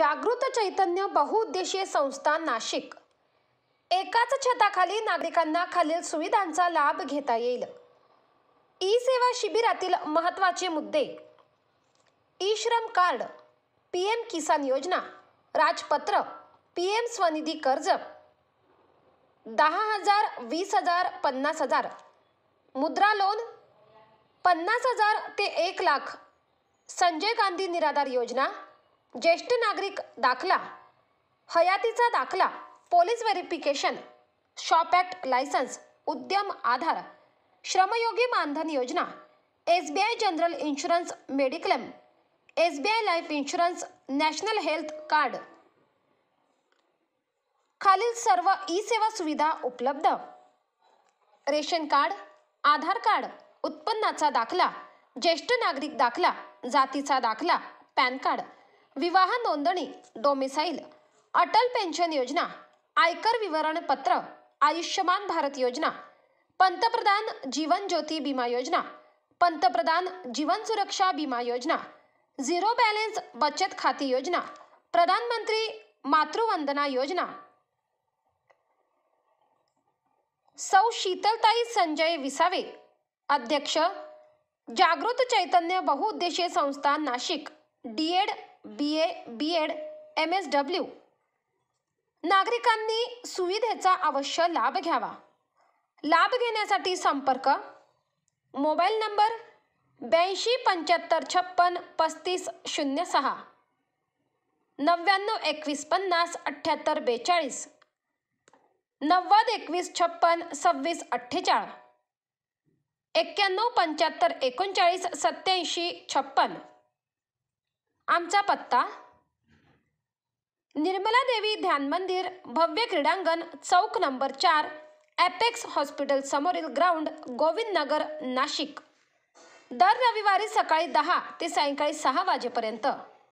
जागृत चैतन्य बहुउद्देशीय संस्था नाशिक. एकाच छताखाली नागरिकांना खालील सुविधांचा लाभ घेता येईल. ई सेवा शिबिरातील महत्त्वाचे मुद्दे. ई श्रम कार्ड पी एम किसान योजना राजपत्र पी एम स्वनिधी कर्ज. दहा हजार वीस हजार पन्नास हजार. मुद्रा लोन पन्नास हजार ते एक लाख. संजय गांधी निराधार योजना ज्येष्ठ नागरिक दाखला हयातीचा दाखला police verification shop act licence उद्यम आधार श्रमयोगी मानधन योजना S B I general insurance mediclaim S B I life insurance national health card. खालील सर्व ई सेवा सुविधा उपलब्ध. रेशन कार्ड आधार कार्ड उत्पन्नाचा दाखला ज्येष्ठ नागरिक दाखला जातीचा दाखला पॅन कार्ड विवाह नोंदणी डोमिसाईल अटल पेन्शन योजना आयकर विवरणपत्र आयुष्यमान भारत योजना पंतप्रधान जीवन ज्योती विमा योजना पंतप्रधान जीवन सुरक्षा विमा योजना झिरो बॅलेन्स बचत खाती योजना प्रधानमंत्री मातृवंदना योजना. सौ शीतलताई संजय विसावे अध्यक्ष जागृत चैतन्य बहुउद्देशीय संस्था Nashik D Ed B A B Ed M S W नागरिकांनी सुविधेचा अवश्य लाभ घ्यावा. लाभ घेण्यासाठी संपर्क मोबाईल नंबर ब्याऐंशी पंच्याहत्तर छप्पन पस्तीस शून्य सहा नव्याण्णव एकवीस पन्नास अठ्ठ्याहत्तर बेचाळीस नव्वद एकवीस छप्पन सव्वीस अठ्ठेचाळ एक्क्याण्णव पंच्याहत्तर एकोणचाळीस सत्याऐंशी छप्पन. आमचा पत्ता. निर्मला देवी ध्यान मंदिर भव्य क्रीडांगण चौक नंबर चार ॲपेक्स हॉस्पिटल समोरील ग्राउंड गोविंद नगर नाशिक. दर रविवारी सकाळी दहा ते सायंकाळी सहा वाजेपर्यंत.